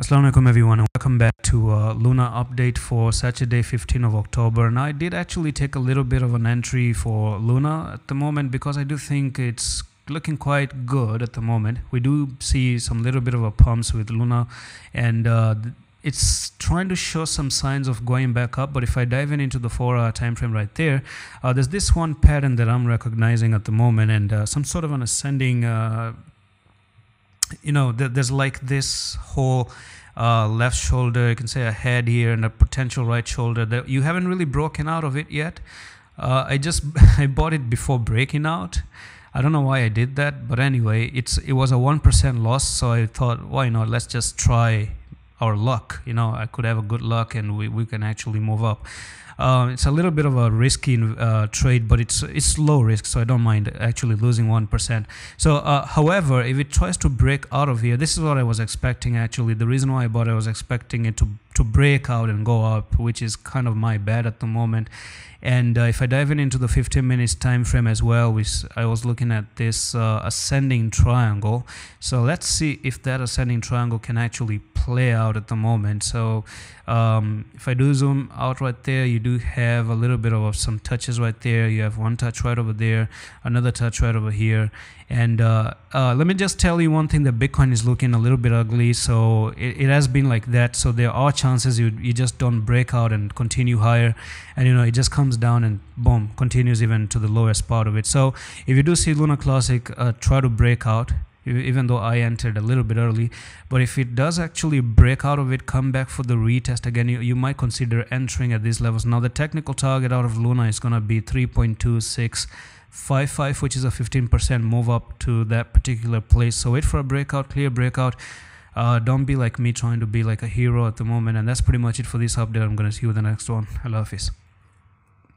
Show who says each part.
Speaker 1: Assalamualaikum everyone and welcome back to uh, Luna update for Saturday 15 of October. Now I did actually take a little bit of an entry for Luna at the moment because I do think it's looking quite good at the moment. We do see some little bit of a pumps with Luna and uh, it's trying to show some signs of going back up but if I dive in into the 4 hour time frame right there uh, there's this one pattern that I'm recognizing at the moment and uh, some sort of an ascending uh, you know, there's like this whole uh, left shoulder, you can say a head here and a potential right shoulder that you haven't really broken out of it yet. Uh, I just I bought it before breaking out. I don't know why I did that, but anyway, it's it was a one percent loss, so I thought, why not? Let's just try our luck. You know, I could have a good luck, and we, we can actually move up. Uh, it's a little bit of a risky uh, trade, but it's it's low risk, so I don't mind actually losing one percent. So, uh, however, if it tries to break out of here, this is what I was expecting. Actually, the reason why I bought, it, I was expecting it to to break out and go up, which is kind of my bad at the moment. And uh, if I dive in into the 15 minutes time frame as well, which I was looking at this uh, ascending triangle. So let's see if that ascending triangle can actually play out at the moment. So um, if I do zoom out right there, you do have a little bit of some touches right there. You have one touch right over there, another touch right over here. And uh, uh, let me just tell you one thing that Bitcoin is looking a little bit ugly. So it, it has been like that. So there are chances you, you just don't break out and continue higher. And you know, it just comes down and boom, continues even to the lowest part of it. So if you do see Luna Classic uh, try to break out, even though I entered a little bit early. But if it does actually break out of it, come back for the retest again, you, you might consider entering at these levels. Now the technical target out of Luna is going to be 3.2655, which is a 15% move up to that particular place. So wait for a breakout, clear breakout. Uh, don't be like me trying to be like a hero at the moment. And that's pretty much it for this update. I'm going to see you in the next one. I love this.